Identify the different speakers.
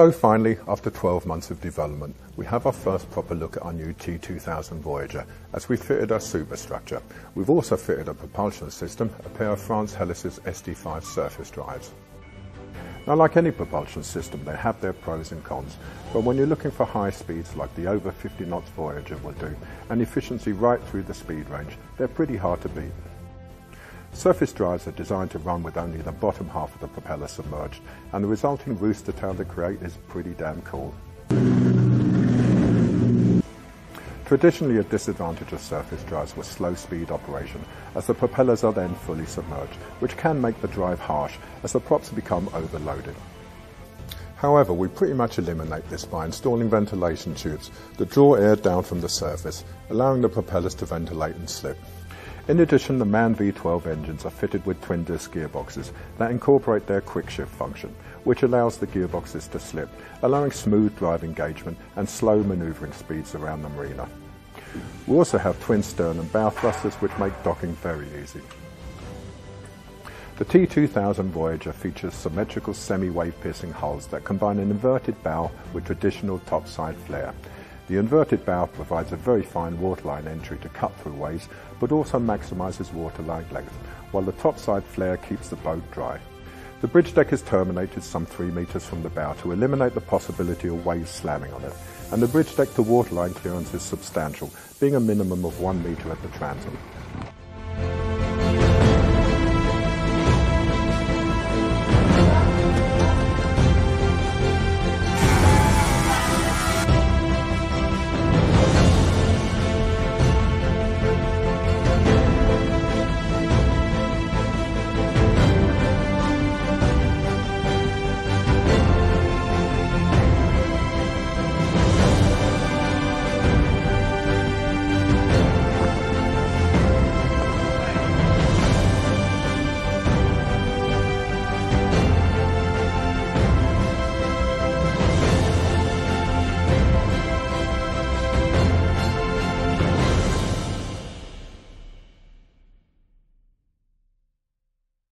Speaker 1: So finally, after 12 months of development, we have our first proper look at our new T2000 Voyager as we fitted our superstructure. We've also fitted a propulsion system, a pair of France Hélices SD5 surface drives. Now like any propulsion system, they have their pros and cons, but when you're looking for high speeds like the over 50 knots Voyager will do, and efficiency right through the speed range, they're pretty hard to beat. Surface drives are designed to run with only the bottom half of the propeller submerged, and the resulting rooster tail they create is pretty damn cool. Traditionally a disadvantage of surface drives was slow speed operation, as the propellers are then fully submerged, which can make the drive harsh as the props become overloaded. However, we pretty much eliminate this by installing ventilation tubes that draw air down from the surface, allowing the propellers to ventilate and slip. In addition, the MAN V12 engines are fitted with twin disc gearboxes that incorporate their quick shift function, which allows the gearboxes to slip, allowing smooth drive engagement and slow maneuvering speeds around the marina. We also have twin stern and bow thrusters which make docking very easy. The T2000 Voyager features symmetrical semi-wave piercing hulls that combine an inverted bow with traditional topside flare, the inverted bow provides a very fine waterline entry to cut through waves, but also maximises waterline length, while the topside flare keeps the boat dry. The bridge deck is terminated some 3 metres from the bow to eliminate the possibility of waves slamming on it, and the bridge deck to waterline clearance is substantial, being a minimum of 1 metre at the transom.